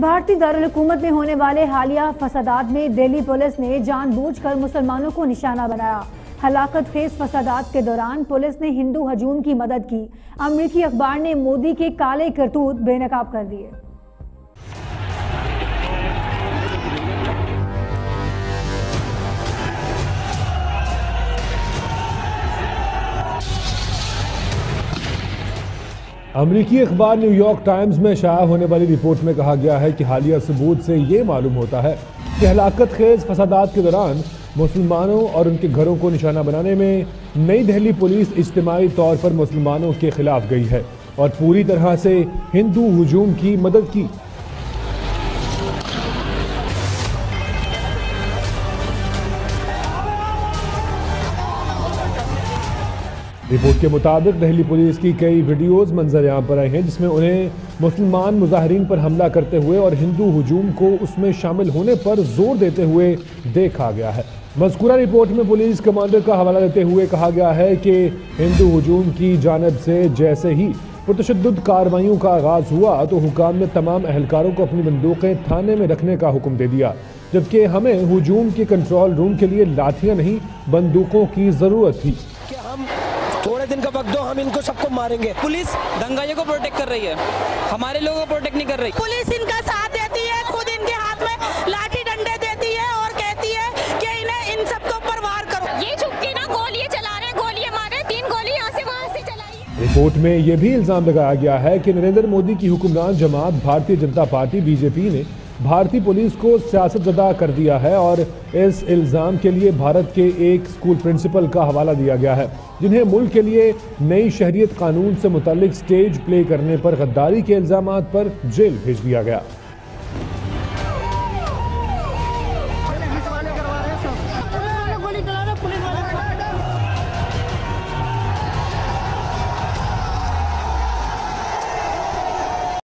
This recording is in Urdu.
بھارتی دارالحکومت میں ہونے والے حالیہ فسادات میں دہلی پولیس نے جان بوجھ کر مسلمانوں کو نشانہ بنایا۔ ہلاکت خیز فسادات کے دوران پولیس نے ہندو ہجوم کی مدد کی۔ امریکی اخبار نے مودی کے کالے کرتوت بے نقاب کر دیے۔ امریکی اخبار نیو یارک ٹائمز میں شائع ہونے والی رپورٹ میں کہا گیا ہے کہ حالیہ ثبوت سے یہ معلوم ہوتا ہے کہ ہلاکت خیز فسادات کے دوران مسلمانوں اور ان کے گھروں کو نشانہ بنانے میں نئی دہلی پولیس اجتماعی طور پر مسلمانوں کے خلاف گئی ہے اور پوری طرح سے ہندو ہجوم کی مدد کی۔ رپورٹ کے مطابق دہلی پولیس کی کئی ویڈیوز منظر عام پر آئے ہیں، جس میں انہیں مسلمان مظاہرین پر حملہ کرتے ہوئے اور ہندو ہجوم کو اس میں شامل ہونے پر زور دیتے ہوئے دیکھا گیا ہے۔ مذکورہ رپورٹ میں پولیس کمانڈر کا حوالہ دیتے ہوئے کہا گیا ہے کہ ہندو ہجوم کی جانب سے جیسے ہی پرتشدد کاروائیوں کا آغاز ہوا تو حکام نے تمام اہلکاروں کو اپنی بندوقیں تھانے میں رکھنے کا حکم دے دیا، جبکہ ہمیں ہجوم کے کنٹرول روم کے لیے لاٹھیاں نہیں، بندوقوں کی ضرورت تھی۔ تھوڑے دن کا وقت دو ہم ان کو سب کو ماریں گے۔ پولیس دنگائیوں کو پروٹیکٹ کر رہی ہے۔ ہمارے لوگوں کو پروٹیکٹ نہیں کر رہی۔ پولیس ان کا ساتھ دیتی ہے خود ان کے ہاتھ میں لاٹھی ڈنڈے دیتی ہے اور کہتی ہے کہ انہیں ان سب کو پروار کرو۔ یہ چھپ کے نا گولیاں چلا رہے ہیں گولیاں مارے تین گولی یہاں سے وہاں سے چلائی رپورٹ میں یہ بھی الزام لگایا گیا ہے کہ نریندر مودی کی حکمران جماعت بھارتی جنتا پارٹی بی جے پی نے بھارتی پولیس کو سیاست زدہ کر دیا ہے اور اس الزام کے لیے بھارت کے ایک سکول پرنسپل کا حوالہ دیا گیا ہے، جنہیں ملک کے لیے نئی شہریت قانون سے متعلق سٹیج پلے کرنے پر غداری کے الزامات پر جیل بھیج دیا گیا۔